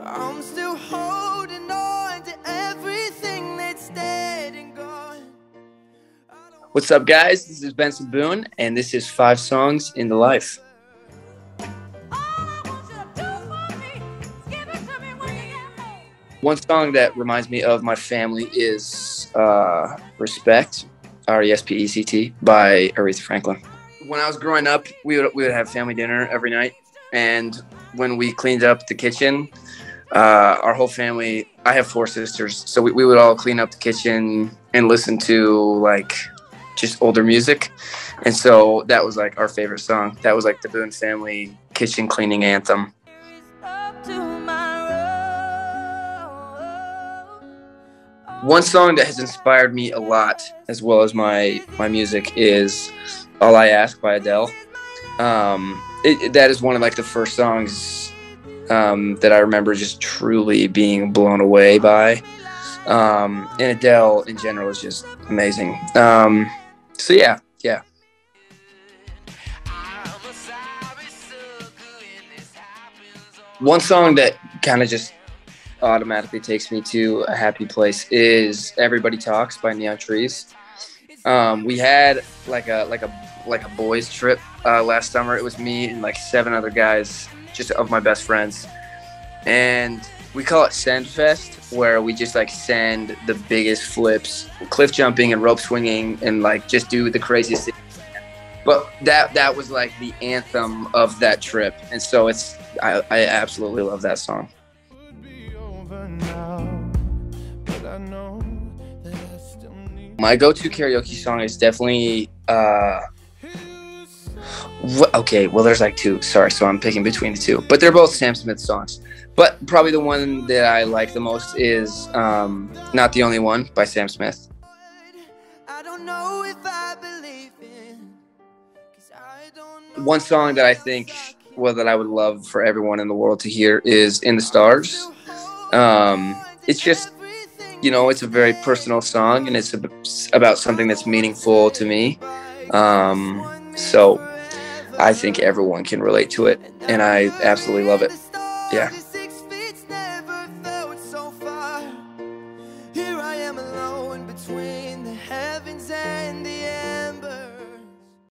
I'm still holding on to everything that's dead and gone. What's up, guys? This is Benson Boone, and this is Five Songs in the Life. One song that reminds me of my family is uh, Respect, R E S P E C T, by Aretha Franklin. When I was growing up, we would, we would have family dinner every night. And when we cleaned up the kitchen, uh, our whole family, I have four sisters, so we, we would all clean up the kitchen and listen to like just older music. And so that was like our favorite song. That was like the Boone family kitchen cleaning anthem. One song that has inspired me a lot, as well as my my music, is "All I Ask" by Adele. Um, it, that is one of like the first songs um, that I remember just truly being blown away by. Um, and Adele in general is just amazing. Um, so yeah, yeah. One song that kind of just automatically takes me to a happy place is "Everybody Talks" by Neon Trees. Um, we had like a like a like a boys trip uh, last summer. It was me and like seven other guys, just of my best friends, and we call it Send Fest, where we just like send the biggest flips, cliff jumping and rope swinging, and like just do the craziest thing. But that that was like the anthem of that trip, and so it's I, I absolutely love that song. My go-to karaoke song is definitely uh okay, well there's like two. Sorry, so I'm picking between the two. But they're both Sam Smith songs. But probably the one that I like the most is um Not the Only One by Sam Smith. I don't know if I believe in. 'cause I don't know One song that I think well that I would love for everyone in the world to hear is In the Stars. Um it's just you know, it's a very personal song and it's about something that's meaningful to me. Um, so I think everyone can relate to it, and I absolutely love it. Yeah. Here I am alone between the heavens and the earth.